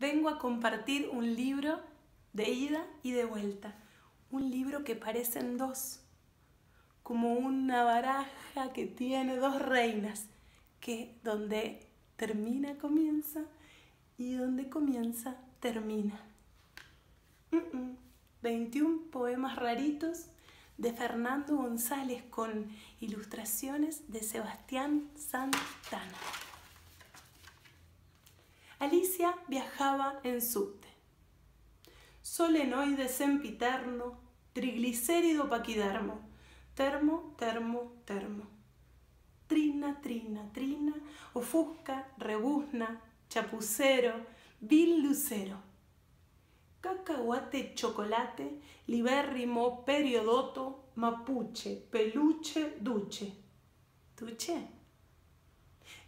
vengo a compartir un libro de ida y de vuelta. Un libro que parecen dos, como una baraja que tiene dos reinas, que donde termina comienza y donde comienza termina. 21 poemas raritos de Fernando González con ilustraciones de Sebastián Santana. Alicia viajaba en subte. Solenoide sempiterno, triglicérido paquidermo, termo, termo, termo. Trina, trina, trina, ofusca, rebuzna, chapucero, vil lucero. Cacahuate, chocolate, libérrimo, periodoto, mapuche, peluche, duche. ¿Duche?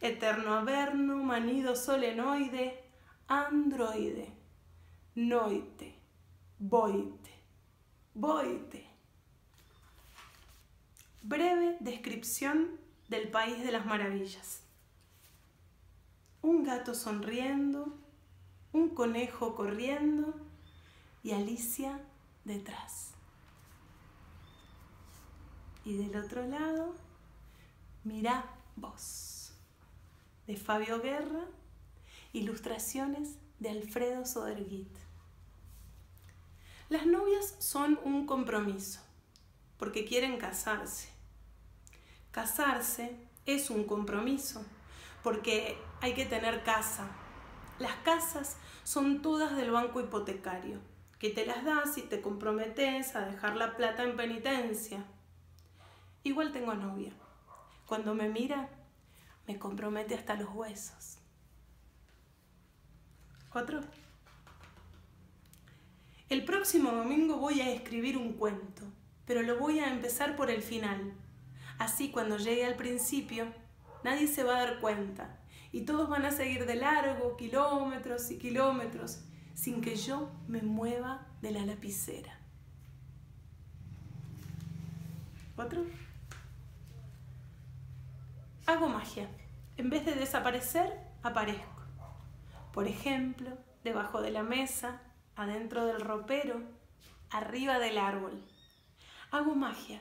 Eterno averno, manido solenoide, androide, noite, boite, boite. Breve descripción del país de las maravillas. Un gato sonriendo, un conejo corriendo y Alicia detrás. Y del otro lado, mira vos de Fabio Guerra, ilustraciones de Alfredo Soderguit. Las novias son un compromiso, porque quieren casarse. Casarse es un compromiso, porque hay que tener casa. Las casas son todas del banco hipotecario, que te las das y te comprometes a dejar la plata en penitencia. Igual tengo novia. Cuando me mira, me compromete hasta los huesos. Otro. El próximo domingo voy a escribir un cuento, pero lo voy a empezar por el final. Así cuando llegue al principio, nadie se va a dar cuenta y todos van a seguir de largo kilómetros y kilómetros sin que yo me mueva de la lapicera. ¿Otro? Hago magia. En vez de desaparecer, aparezco. Por ejemplo, debajo de la mesa, adentro del ropero, arriba del árbol. Hago magia.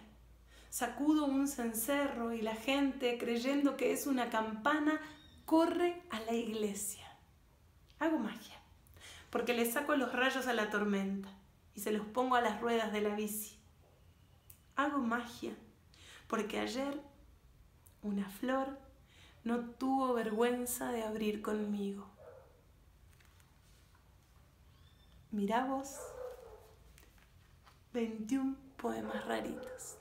Sacudo un cencerro y la gente, creyendo que es una campana, corre a la iglesia. Hago magia, porque le saco los rayos a la tormenta y se los pongo a las ruedas de la bici. Hago magia, porque ayer una flor no tuvo vergüenza de abrir conmigo. Mirá vos, 21 poemas raritos.